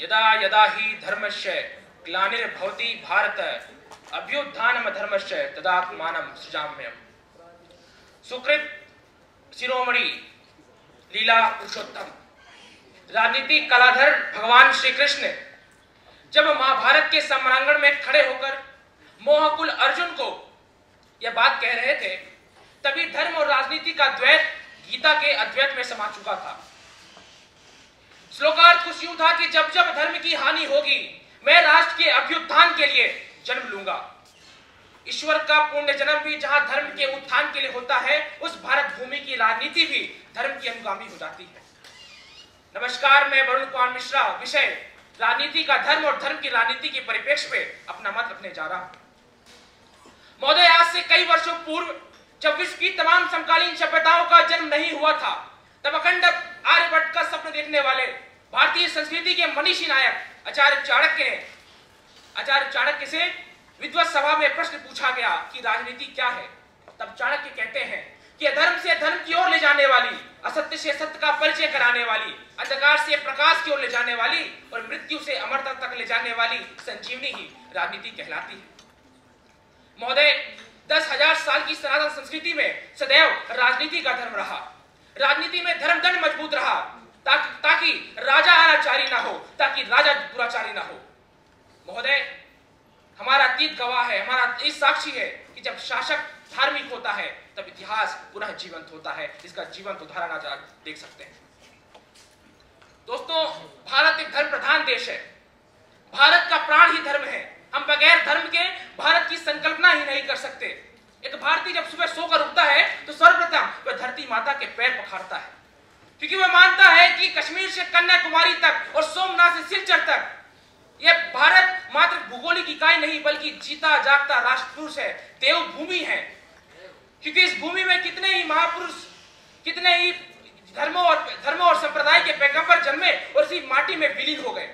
यदा यदा हि धर्मस्य ग्लानिर्भवति भारत, अभ्युत्थानम धर्मस्य तदात्मानं सृजाम्यहम्। सुकृत शिरोमणि लीला पुरुषोत्तम। राजनीतिक कलाधर भगवान श्री कृष्ण जब महाभारत के सम्रांगण में खड़े होकर मोहकुल अर्जुन को यह बात कह रहे थे, तभी धर्म और राजनीति का द्वैत गीता के अद्वैत में समा चुका था। श्लोकार्थ कुछ यूँ था कि जब जब धर्म की हानि होगी, मैं राष्ट्र के अभ्युत्थान के लिए जन्म लूँगा। ईश्वर का पुण्य जन्म भी जहाँ धर्म के उत्थान के लिए होता है, उस भारत भूमि की राजनीति भी धर्म की अनुगामी हो जाती है। नमस्कार, मैं वरुण कुमार मिश्रा, विषय राजनीति का धर्म और धर्म की राजनीति के परिप्रेक्ष्य में अपना मत रखने जा रहा महोदय, आज से कई वर्षों पूर्व, जब विश्व की तमाम समकालीन सभ्यताओं का जन्म नहीं हुआ था, तब अखंड आर्यभट्ट का स्वप्न देखने वाले भारतीय संस्कृति के मनीषी नायक आचार्य चाणक्य ने, आचार्य चाणक्य से विद्वत सभा में प्रश्न पूछा गया कि राजनीति क्या है? तब चाणक्य कहते हैं कि धर्म से धर्म की ओर ले जाने वाली असत्य से सत्य का परिचय कराने वाली, अंधकार से प्रकाश की ओर ले जाने वाली और मृत्यु से अमरता तक ले जाने वाली संजीवनी ही राजनीति कहलाती है। महोदय, दस हज़ार साल की सनातन संस्कृति में सदैव राजनीति का धर्म रहा। राजनीति में धर्म दंड मज़बूत रहा, ताकि ताकि राजा अनाचारी ना हो, ताकि राजा दुराचारी ना हो। महोदय, हमारा अतीत गवाह है, हमारा इस साक्षी है कि जब शासक धार्मिक होता है तब इतिहास पुनः जीवंत होता है इसका जीवंत उदाहरण आज आप देख सकते हैं। दोस्तों, भारत एक धर्म प्रधान देश है। भारत का प्राण ही धर्म है। हम बगैर धर्म के भारत की संकल्पना ही नहीं कर सकते। एक भारतीय जब सुबह सोकर उठता है तो सर्वप्रथम वह धरती माता के पैर पखाड़ता है। क्योंकि वह मानता है कि कश्मीर से कन्याकुमारी तक और सोमनाथ से सिलचर तक यह भारत मात्र भूगोलिक इकाई नहीं, बल्कि जीता जागता राष्ट्र पुरुष है, देवभूमि है। क्योंकि इस भूमि में कितने ही महापुरुष, कितने ही धर्मों और धर्मों और संप्रदाय के पैगंबर जन्मे और इसी माटी में विलीन हो गए।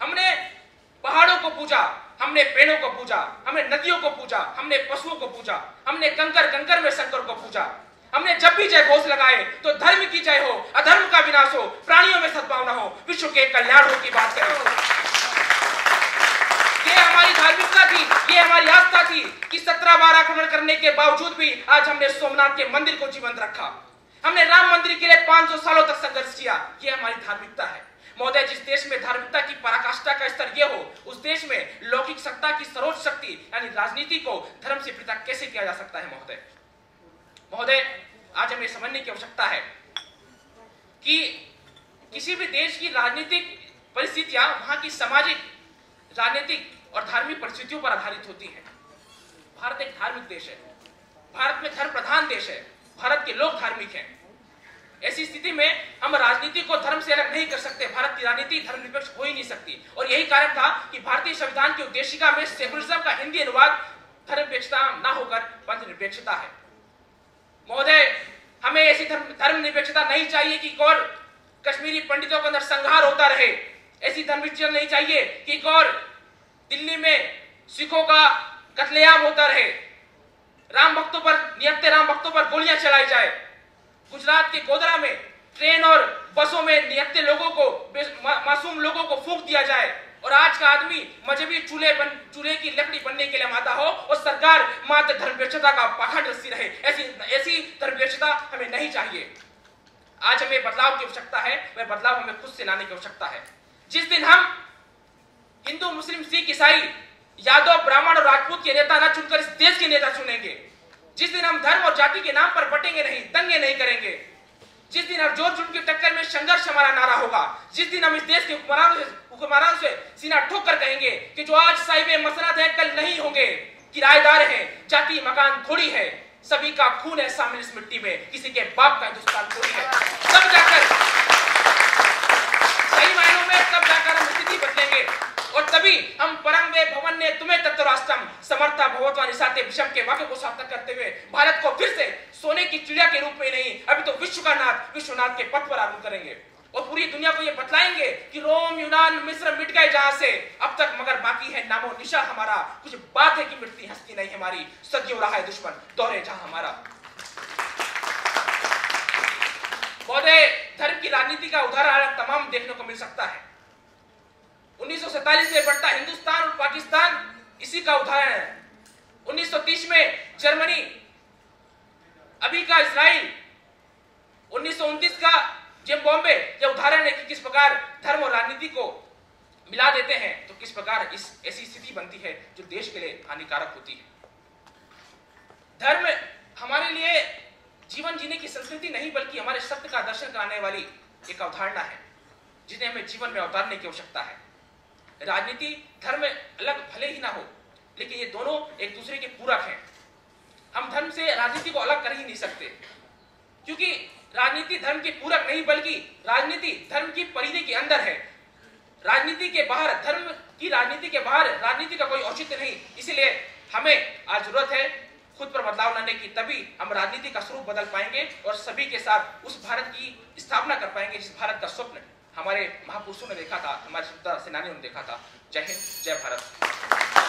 हमने पहाड़ों को पूजा, हमने पेड़ों को पूजा, हमने नदियों को पूजा, हमने पशुओं को पूजा, हमने कंकर कंकर में शंकर को पूजा। हमने जब भी जय घोष लगाए तो धर्म की जय हो, अधर्म का विनाश हो, प्राणियों में सद्भावना हो, विश्व के कल्याण हो की बात करें। ये हमारी धार्मिकता थी, ये हमारी थी कि सत्रह बार आक्रमण करने के बावजूद भी आज हमने सोमनाथ के मंदिर को जीवंत रखा। हमने राम मंदिर के लिए 500 सालों तक संघर्ष किया। ये हमारी धार्मिकता है। महोदय, जिस देश में धार्मिकता की पराकाष्ठा का स्तर यह हो, उस देश में लौकिक सत्ता की सर्वोच्च शक्ति यानी राजनीति को धर्म से पृथक कैसे किया जा सकता है, महोदय? महोदय, आज हमें समझने की आवश्यकता है कि किसी भी देश की राजनीतिक परिस्थितियाँ वहाँ की सामाजिक, राजनीतिक और धार्मिक परिस्थितियों पर आधारित होती है। भारत एक धार्मिक देश है। भारत में धर्म प्रधान देश है। भारत के लोग धार्मिक हैं। ऐसी स्थिति में हम राजनीति को धर्म से अलग नहीं कर सकते। भारत की राजनीति धर्मनिरपेक्ष हो ही नहीं सकती। और यही कारण था कि भारतीय संविधान की उद्देशिका में सेकुलरिज्म का हिंदी अनुवाद धर्मनिरपेक्षता न होकर पंथ निरपेक्षता है। महोदय, हमें ऐसी धर्म, धर्मनिरपेक्षता नहीं चाहिए कि और कश्मीरी पंडितों के अंदर संहार होता रहे। ऐसी धर्मनिरपेक्षता नहीं चाहिए कि और दिल्ली में सिखों का कत्लेआम होता रहे। राम भक्तों पर नियत राम भक्तों पर गोलियाँ चलाई जाए। गुजरात के गोधरा में ट्रेन और बसों में नियत लोगों को मासूम लोगों को फूंक दिया जाए। और आज का आदमी मजहबी चूल्हे चूल्हे की लकड़ी बनने के लिए माता हो और सरकार मात्र धर्मपेक्षता का पाखंड रस्सी रहे। ऐसी ऐसी धर्मपेक्षता हमें नहीं चाहिए। आज हमें बदलाव की आवश्यकता है, वह बदलाव हमें खुद से लाने की आवश्यकता है। जिस दिन हम हिंदू, मुस्लिम, सिख, ईसाई यादव ब्राह्मण और राजपूत के नेता न चुनकर इस देश के नेता चुनेंगे। जिस दिन हम धर्म और जाति के नाम पर बटेंगे नहीं, दंगे नहीं करेंगे। जिस दिन हम ज़ोर जुट की टक्कर में संघर्ष हमारा नारा होगा। जिस दिन हम इस देश के हुक्मरानों से सीना ठोक कर कहेंगे कि जो आज साहिब मसनद है, कल नहीं होंगे। किराएदार है, जाति, मकान थोड़ी है। सभी का खून है शामिल इस मिट्टी में। किसी के बाप का हिंदुस्तान थोड़ी है। तब जाकर सही मायनों में तब जाकर और तभी हम परम वे भवन ने तुम्हें तत्व राष्ट्रम समर्था भगवतवा निशाते विषम के वाक्य को सार्थक करते हुए भारत को फिर से सोने की चिड़िया के रूप में नहीं, अभी तो विश्व का नाथ, विश्वनाथ के पथ पर आरूढ़ करेंगे। और पूरी दुनिया को ये बतलाएँगे कि रोम, यूनान, मिस्र मिट गए जहाँ से अब तक मगर बाकी है नामो निशा हमारा। कुछ बात है कि मिटती हस्ती नहीं हमारी। सदियों रहा है दुश्मन, दौरे जहाँ हमारा। पौधे धर्म की राजनीति का उदाहरण तमाम देखने को मिल सकता है। 1947 में बढ़ता हिंदुस्तान और पाकिस्तान, इसी का उदाहरण है। 1930 में जर्मनी, अभी का इसराइल उन्नीस का जिम बॉम्बे, यह उदाहरण है कि किस प्रकार धर्म और राजनीति को मिला देते हैं तो किस प्रकार इस, ऐसी स्थिति बनती है जो देश के लिए हानिकारक होती है। धर्म हमारे लिए जीवन जीने की संस्कृति नहीं, बल्कि हमारे सत्य का दर्शन कराने वाली एक अवधारणा है, जिन्हें हमें जीवन में अवतारने की आवश्यकता है। राजनीति, धर्म अलग भले ही ना हो, लेकिन ये दोनों एक दूसरे के पूरक हैं। हम धर्म से राजनीति को अलग कर ही नहीं सकते, क्योंकि राजनीति धर्म की पूरक नहीं, बल्कि राजनीति धर्म की परिधि के अंदर है। राजनीति के बाहर, धर्म की राजनीति के बाहर राजनीति का कोई औचित्य नहीं। इसीलिए हमें आज ज़रूरत है खुद पर बदलाव लाने की, तभी हम राजनीति का स्वरूप बदल पाएँगे और सभी के साथ उस भारत की स्थापना कर पाएँगे, जिस भारत का स्वप्न हमारे महापुरुषों ने देखा था हमारे सेनानियों ने देखा था। जय हिंद जय भारत।